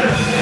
Yes.